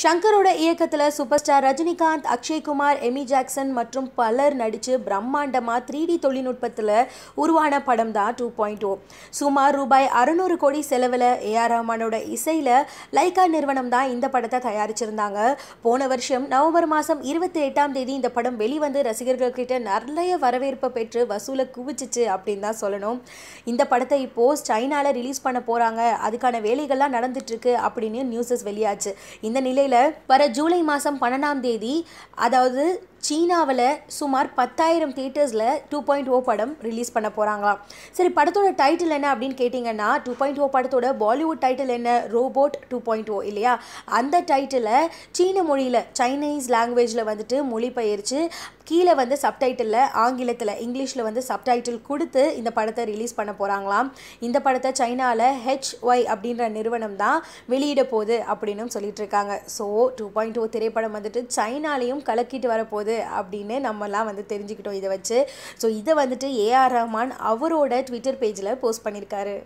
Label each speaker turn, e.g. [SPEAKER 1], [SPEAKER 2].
[SPEAKER 1] ஷங்கரோட இயக்கத்தில் super star Rajinikanth Akshay Kumar Amy Jackson மற்றும் பலர் நடித்து பிரம்மாண்டமாக த்ரீ டி தொழில்நுட்பத்தில் உருவான படம் தான் டூ பாயிண்ட் ஓ சுமார் ரூபாய் அறுநூறு கோடி செலவில் ஏஆர் ரஹ்மானோட இசையில் லைகா நிறுவனம் தான் இந்த படத்தை தயாரிச்சிருந்தாங்க. போன வருஷம் நவம்பர் மாதம் இருபத்தி எட்டாம் தேதி இந்த படம் வெளிவந்து ரசிகர்கள்கிட்ட நிறைய வரவேற்பை பெற்று வசூலை குவிச்சிச்சு அப்படின்னு தான் சொல்லணும். இந்த படத்தை இப்போது சைனாவில் ரிலீஸ் பண்ண போகிறாங்க அதுக்கான வேலைகள்லாம் நடந்துட்டுருக்கு அப்படின்னு நியூஸஸ் வெளியாச்சு. இந்த நிலையில் வர ஜூலை மாதம் பன்னெண்டாம் தேதி அதாவது சீனாவில் சுமார் பத்தாயிரம் தியேட்டர்ஸில் டூ பாயிண்ட் ஓ படம் ரிலீஸ் பண்ண போகிறாங்களாம் சரி படத்தோட டைட்டில் என்ன அப்படின்னு கேட்டிங்கன்னா டூ பாயிண்ட் ஓ படத்தோட பாலிவுட் டைட்டில் என்ன? ரோபோட் டூ பாயிண்ட் ஓ இல்லையா? அந்த டைட்டிலை சீன மொழியில் சைனீஸ் லாங்குவேஜில் வந்துட்டு மொழிபெயர்த்து கீழே வந்து சப்டைட்டிலில் ஆங்கிலத்தில் இங்கிலீஷில் வந்து சப்டைட்டில் கொடுத்து இந்த படத்தை ரிலீஸ் பண்ண போகிறாங்களாம் இந்த படத்தை சைனாவில் ஹெச்ஒய் அப்படின்ற நிறுவனம் தான் வெளியிட போகுது அப்படின்னு சொல்லிட்டு இருக்காங்க. ஸோ டூ பாயிண்ட் ஓ திரைப்படம் வந்துட்டு சைனாலையும் கலக்கிட்டு வரப்போகுது. அப்படின்னு நம்மலாம் வந்து தெரிஞ்சுக்கிட்டோம் இதை வச்சு. ஸோ இதை வந்துட்டு ஏஆர் ரஹ்மான் அவரோட ட்விட்டர் பேஜில் போஸ்ட் பண்ணியிருக்காரு.